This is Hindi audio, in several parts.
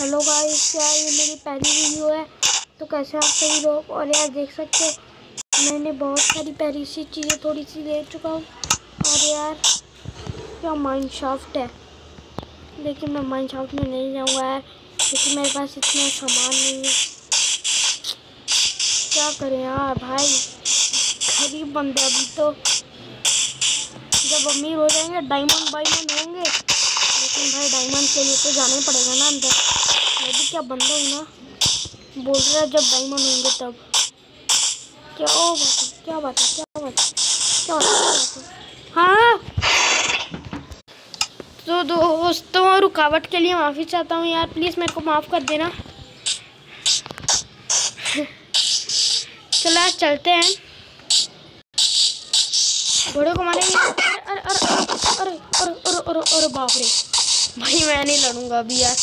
हेलो गाइस यार ये मेरी पहली वीडियो है? तो कैसे आप सभी लोग और यार देख सकते हो, मैंने बहुत सारी पहली सी चीज़ें थोड़ी सी ले चुका हूँ। और यार, क्या माइंड शाफ्ट है? लेकिन मैं माइंड शाफ्ट में नहीं जाऊँगा यार, क्योंकि मेरे पास इतना सामान नहीं है। क्या करें यार भाई? गरीब बंदे अभी तो। जब अमीर हो जाएँगे डायमंड वाइमंड होंगे के लिए तो जाना ही पड़ेगा ना अंदर। मैं भी क्या बंदा हूँ ना? बोल रहा है जब डायमंड होंगे तब। क्या ओ बात है क्या बात है? क्या बात है? क्या बात है? क्या बात हाँ। तो दोस्तों, रुकावट के लिए माफ़ी चाहता हूँ यार। प्लीज़ मेरे को माफ़ कर देना। चलो चलते हैं। घोड़े को मारेंगे। अरे अरे अरे अरे अरे अरे अरे, बाप रे। भाई मैं नहीं लड़ूँगा अभी यार।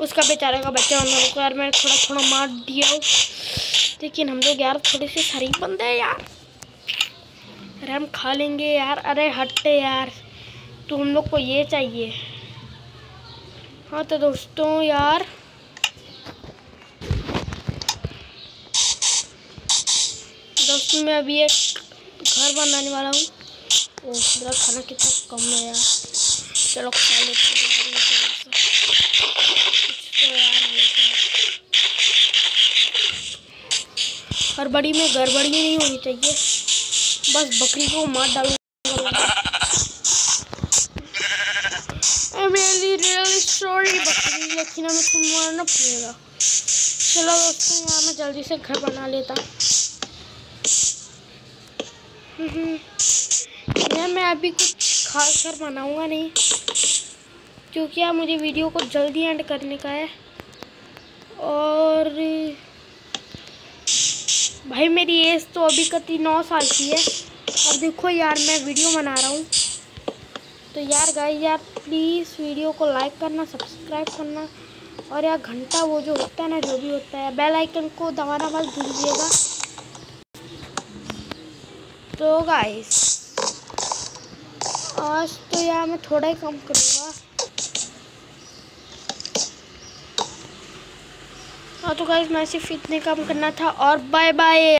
उसका बेचारे का बच्चा उन लोगों को यार, मैंने थोड़ा थोड़ा मार दिया हूँ। लेकिन हम लोग यार थोड़े से शरीफ बंदे हैं यार। अरे हम खा लेंगे यार। अरे हटते यार। तो हम लोग को ये चाहिए। हाँ तो दोस्तों यार। दोस्तों मैं अभी एक घर बनाने वाला हूँ। मेरा खाना कितना कम है यार। चलो खा लेते हड़बड़ी में गड़बड़ी नहीं होनी चाहिए। बस बकरी को मार डालूँगा। रियली रियली सॉरी बकरी लेकिन हमें तुम मारना पड़ेगा। चलो दोस्तों, यहाँ मैं जल्दी से घर बना लेता। यार, मैं अभी कुछ खास घर बनाऊँगा नहीं, क्योंकि यार मुझे वीडियो को जल्दी एंड करने का है और भाई, मेरी एज तो अभी कति नौ साल की है। और देखो यार, मैं वीडियो बना रहा हूँ। तो यार गाइस यार प्लीज़ वीडियो को लाइक करना सब्सक्राइब करना। और यार, घंटा वो जो होता है ना, जो भी होता है बेल आइकन को दबाना मत भूलिएगा। तो गाइस आज तो यार मैं थोड़ा ही कम करूँगा। हाँ तो गाइज़ मैं सिर्फ़ इतने काम करना था और बाय बाय